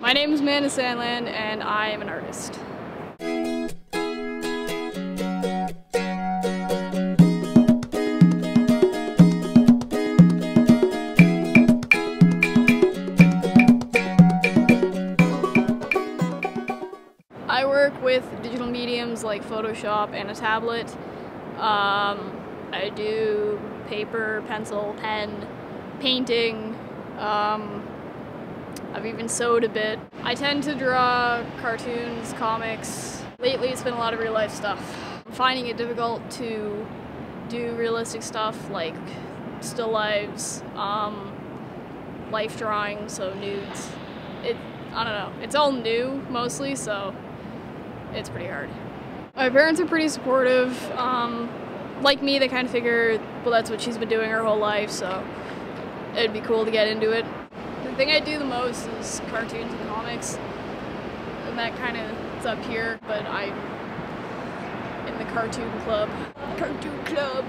My name is Amanda Sandland and I am an artist. I work with digital mediums like Photoshop and a tablet. Um, I do paper, pencil, pen, painting. Um, I've even sewed a bit. I tend to draw cartoons, comics. Lately it's been a lot of real life stuff. I'm finding it difficult to do realistic stuff like still lives, um, life drawing, so nudes. It, I don't know, it's all new mostly, so it's pretty hard. My parents are pretty supportive. Um, like me, they kind of figure, well, that's what she's been doing her whole life, so it'd be cool to get into it. The thing I do the most is cartoons and comics, and that kind of is up here, but I'm in the cartoon club. Cartoon club!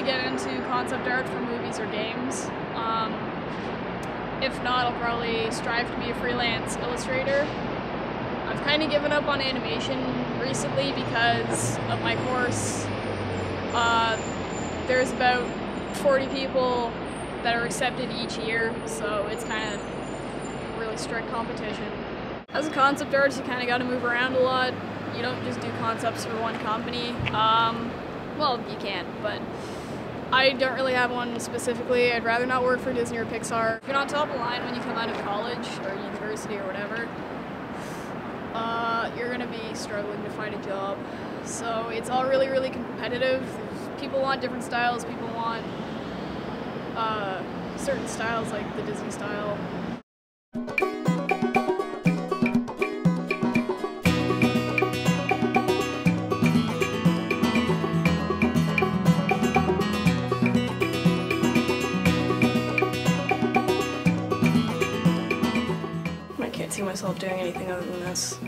To get into concept art for movies or games. Um, if not, I'll probably strive to be a freelance illustrator. I've kind of given up on animation recently because of my course. Uh, there's about 40 people that are accepted each year, so it's kind of really strict competition. As a concept artist, you kind of got to move around a lot. You don't just do concepts for one company. Um, well, you can, but I don't really have one specifically. I'd rather not work for Disney or Pixar. If you're not top of line when you come out of college or university or whatever, uh, you're gonna be struggling to find a job. So it's all really, really competitive. People want different styles. People want uh, certain styles, like the Disney style. See myself doing anything other than this.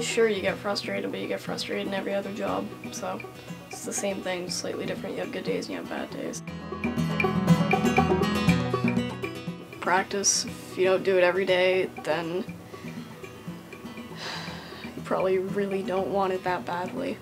Sure, you get frustrated, but you get frustrated in every other job, so it's the same thing, slightly different. You have good days and you have bad days. Practice, if you don't do it every day, then you probably really don't want it that badly.